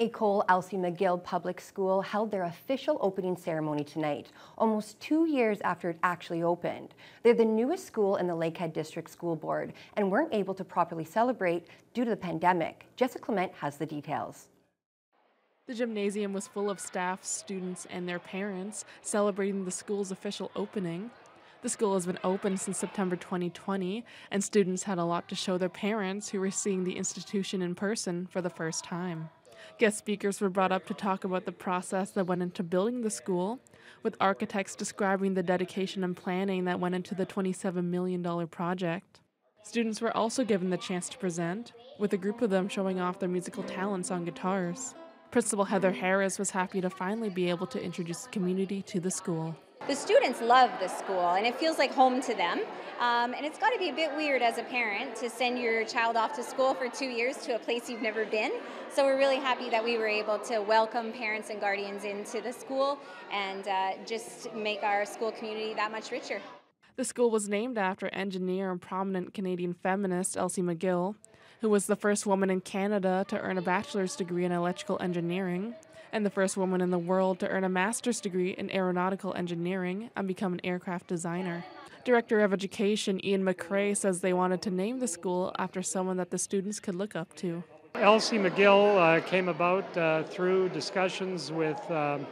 École Elsie MacGill Public School held their official opening ceremony tonight, almost two years after it actually opened. They're the newest school in the Lakehead District School Board and weren't able to properly celebrate due to the pandemic. Jessica Clement has the details. The gymnasium was full of staff, students, and their parents celebrating the school's official opening. The school has been open since September 2020, and students had a lot to show their parents who were seeing the institution in person for the first time. Guest speakers were brought up to talk about the process that went into building the school, with architects describing the dedication and planning that went into the $27 million project. Students were also given the chance to present, with a group of them showing off their musical talents on guitars. Principal Heather Harris was happy to finally be able to introduce the community to the school. The students love the school and it feels like home to them. Um, and it's got to be a bit weird as a parent to send your child off to school for two years to a place you've never been. So we're really happy that we were able to welcome parents and guardians into the school and uh, just make our school community that much richer. The school was named after engineer and prominent Canadian feminist Elsie MacGill, who was the first woman in Canada to earn a bachelor's degree in electrical engineering and the first woman in the world to earn a master's degree in aeronautical engineering and become an aircraft designer. Director of Education Ian McRae says they wanted to name the school after someone that the students could look up to. Elsie MacGill uh, came about uh, through discussions with um,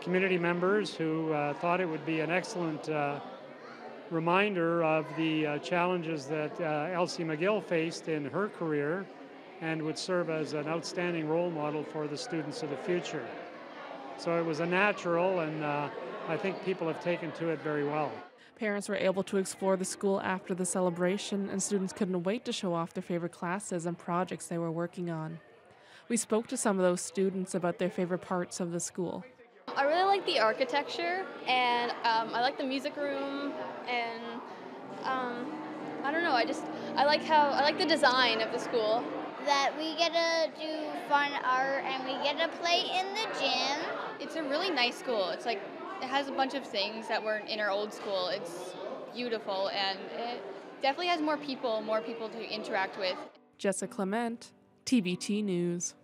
community members who uh, thought it would be an excellent uh, reminder of the uh, challenges that uh, Elsie MacGill faced in her career and would serve as an outstanding role model for the students of the future. So it was a natural, and I think people have taken to it very well. Parents were able to explore the school after the celebration, and students couldn't wait to show off their favorite classes and projects they were working on. We spoke to some of those students about their favorite parts of the school. I really like the architecture, and um, I like the music room, and um, I don't know. I just I like how I like the design of the school. That we get to do fun art and we get to play in the gym. It's a really nice school. It's like it has a bunch of things that weren't in our old school. It's beautiful and it definitely has more people, more people to interact with. Jessica Clement, TBT News.